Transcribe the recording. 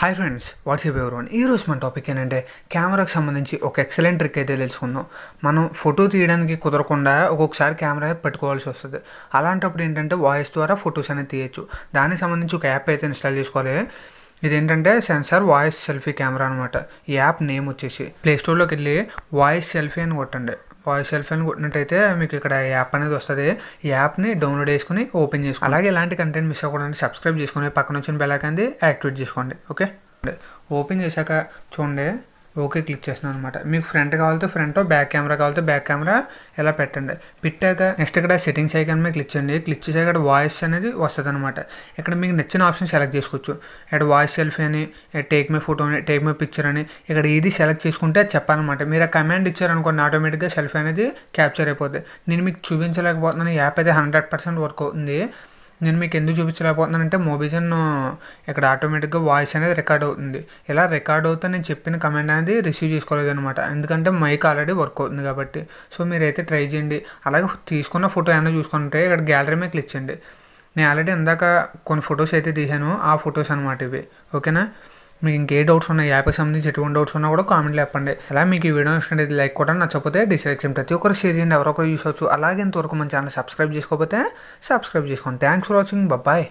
Hi friends WhatsApp ఎవరు ఈ ఈరోజు మన టాపిక్ ఏంటంటే కెమెరాకి సంబంధించి ఒక ఎక్సలెంట్ ట్రిక్ అయితే తెలుసుకుందాం. మనం ఫోటో తీయడానికి కుదరకుండా ఒక్కొక్కసారి కెమెరా పెట్టుకోవాల్సి వస్తుంది. అలాంటప్పుడు ఏంటంటే వాయిస్ ద్వారా ఫొటోస్ అనేది తీయచ్చు. దానికి సంబంధించి ఒక యాప్ అయితే ఇన్స్టాల్ చేసుకోవాలి. ఇదేంటంటే సెన్సార్ వాయిస్ సెల్ఫీ కెమెరా అనమాట ఈ యాప్ నేమ్ వచ్చేసి ప్లే స్టోర్లోకి వెళ్ళి వాయిస్ సెల్ఫీ అని కొట్టండి. వాయిస్ సెల్ఫీ అని కొట్టినట్టయితే మీకు ఇక్కడ యాప్ అనేది వస్తుంది. ఈ యాప్ని డౌన్లోడ్ చేసుకుని ఓపెన్ చేసుకోండి. అలాగే ఇలాంటి కంటెంట్ మిస్ అవ్వకుండా సబ్స్క్రైబ్ చేసుకుని పక్కన వచ్చిన బెల్ యాక్టివేట్ చేసుకోండి. ఓకే? ఓపెన్ చేశాక చూడండి. ఓకే క్లిక్ చేస్తున్నాను అనమాట మీకు ఫ్రంట్ కావాలితే ఫ్రంట్ బ్యాక్ కెమెరా కావాలితే బ్యాక్ కెమెరా ఇలా పెట్టండి. పెట్టాక నెక్స్ట్ ఇక్కడ సెట్టింగ్స్ ఐకాన్ మీద క్లిక్ చేయండి. క్లిక్ చేసాక ఇక్కడ వాయిస్ అనేది వస్తుంది అనమాట ఇక్కడ మీకు నచ్చిన ఆప్షన్ సెలెక్ట్ చేసుకోవచ్చు. ఇక్కడ వాయిస్ సెల్ఫీ అని టేక్ మై ఫోటో అని టేక్ మై పిక్చర్ అని ఇక్కడ ఏది సెలెక్ట్ చేసుకుంటే చెప్పాలన్నమాట. మీరు ఆ కమాండ్ ఇచ్చారనుకోండి ఆటోమేటిక్గా సెల్ఫీ అనేది క్యాప్చర్ అయిపోతుంది నేను మీకు చూపించలేకపోతున్నాను యాప్ అయితే హండ్రెడ్ పర్సెంట్ వర్క్ అవుతుంది. నేను మీకు ఎందుకు చూపించలేకపోతున్నానంటే మోబిజన్ ఇక్కడ ఆటోమేటిక్గా వాయిస్ అనేది రికార్డ్ అవుతుంది. ఇలా రికార్డ్ అవుతా నేను చెప్పిన కమెంట్ అనేది రిసీవ్ చేసుకోలేదు అనమాట ఎందుకంటే మైక్ ఆల్రెడీ వర్క్ అవుతుంది కాబట్టి. సో మీరైతే ట్రై చేయండి. అలాగే తీసుకున్న ఫోటో ఏమైనా చూసుకుంటే ఇక్కడ గ్యాలరీ మీద క్లిక్ చేయండి. నేను ఆల్రెడీ ఇందాక కొన్ని ఫొటోస్ అయితే తీసాను ఆ ఫొటోస్ అనమాట ఇవి. ఓకేనా మీకు ఇంకే డౌట్స్ ఉన్నాయి యాప్కి సంబంధించి ఎటువంటి డౌట్స్ ఉన్నా కూడా కామెంట్లో చెప్పండి. అలా మీకు ఈ వీడియో నచ్చినట్టు లైక్ కూడా నచ్చకపోతే డిస్లైక్ చేయండి. ప్రతి ఒక్కరు షేర్ చేయండి ఎవరొకరు చూసవచ్చు అలాగే ఇంతవరకు మన ఛానల్ సబ్స్క్రైబ్ చేసుకోకపోతే సబ్స్క్రైబ్ చేసుకోండి. Thanks for watching bye